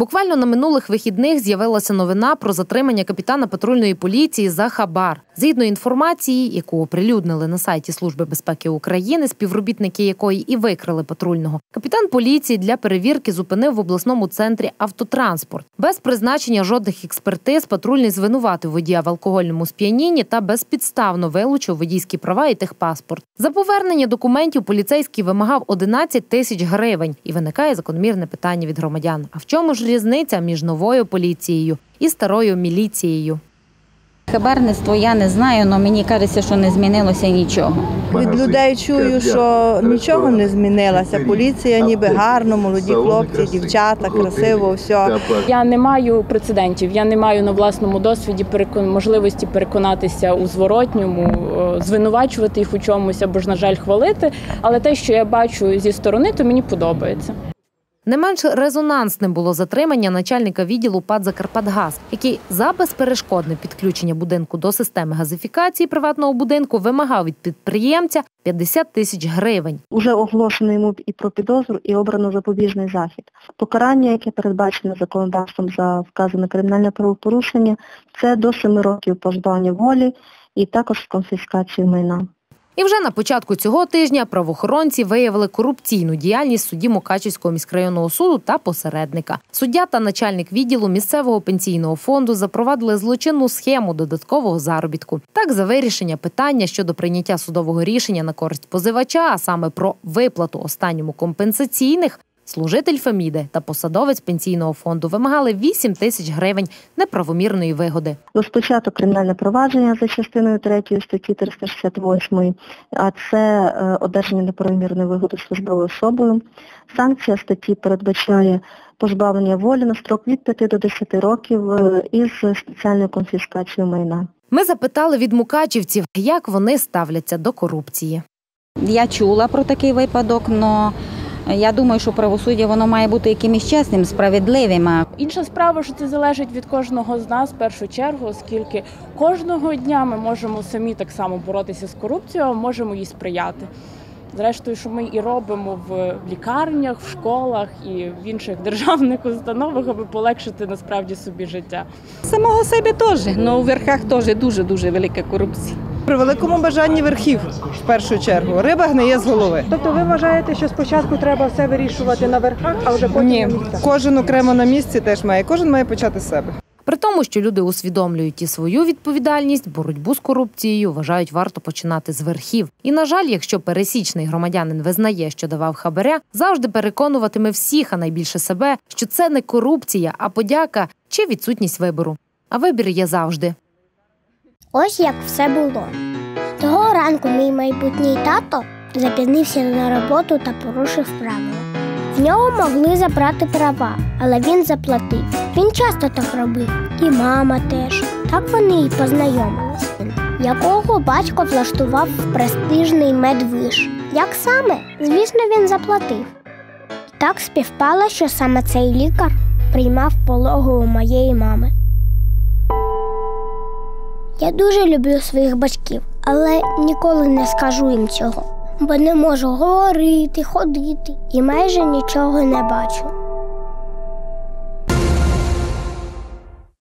Буквально на минулих вихідних з'явилася новина про затримання капітана патрульної поліції за хабар. Згідно інформації, яку оприлюднили на сайті Служби безпеки України, співробітники якої і викрили патрульного, капітан поліції для перевірки зупинив в обласному центрі автотранспорт. Без призначення жодних експертиз патрульний звинуватив водія в алкогольному сп'янінні та безпідставно вилучив водійські права і техпаспорт. За повернення документів поліцейський вимагав 11 тисяч гривень, і виникає закономірне питання від громадян. А в чому ж різниця між новою поліцією і старою міліцією? Хабарництво я не знаю, але мені кажеться, що не змінилося нічого. Від людей чую, що нічого не змінилося. Поліція ніби гарно, молоді хлопці, дівчата, красиво, все. Я не маю прецедентів, я не маю на власному досвіді можливості переконатися у зворотньому, е, звинувачувати їх у чомусь або ж, на жаль, хвалити. Але те, що я бачу зі сторони, то мені подобається. Не менш резонансним було затримання начальника відділу ПАД «Закарпатгаз», який за безперешкодне підключення будинку до системи газифікації приватного будинку вимагав від підприємця 50 тисяч гривень. Уже оголошено йому і про підозру, і обрано запобіжний захід. Покарання, яке передбачено законодавством за вказане кримінальне правопорушення, це до 7 років позбавлення волі і також конфіскацію майна. І вже на початку цього тижня правоохоронці виявили корупційну діяльність судді Мукачівського міськрайонного суду та посередника. Суддя та начальник відділу місцевого пенсійного фонду запровадили злочинну схему додаткового заробітку. Так, за вирішення питання щодо прийняття судового рішення на користь позивача, а саме про виплату останньому компенсаційних. Служитель Феміди та посадовець пенсійного фонду вимагали 8 тисяч гривень неправомірної вигоди. Розпочато кримінальне провадження за частиною 3 статті 368, а це е, одержання неправомірної вигоди службовою особою. Санкція статті передбачає позбавлення волі на строк від 5 до 10 років е, із спеціальною конфіскацією майна. Ми запитали від мукачівців, як вони ставляться до корупції. Я чула про такий випадок, але я думаю, що правосуддя воно має бути якимось чесним, справедливим. А Інша справа, що це залежить від кожного з нас в першу чергу, оскільки кожного дня ми можемо самі так само боротися з корупцією, а можемо їй сприяти. Зрештою, що ми і робимо в лікарнях, в школах і в інших державних установах, аби полегшити насправді собі життя. Самого себе теж, але у верхах теж дуже-дуже велика корупція. При великому бажанні верхів, в першу чергу. Риба гниє з голови. Тобто ви вважаєте, що спочатку треба все вирішувати на верхах, а вже потім Ні, на місцях? кожен окремо на місці теж має. Кожен має почати з себе. При тому, що люди усвідомлюють і свою відповідальність, боротьбу з корупцією вважають варто починати з верхів. І на жаль, якщо пересічний громадянин визнає, що давав хабаря, завжди переконуватиме всіх, а найбільше себе, що це не корупція, а подяка чи відсутність вибору. А вибір є завжди. Ось як все було. Того ранку мій майбутній тато запізнився на роботу та порушив правила. В нього могли забрати права, але він заплатив. Він часто так робив, і мама теж. Так вони й познайомилися. Якого батько влаштував престижний медвиш. Як саме? Звісно, він заплатив. Так співпало, що саме цей лікар приймав пологу у моєї мами. Я дуже люблю своїх батьків, але ніколи не скажу їм цього, бо не можу говорити, ходити і майже нічого не бачу.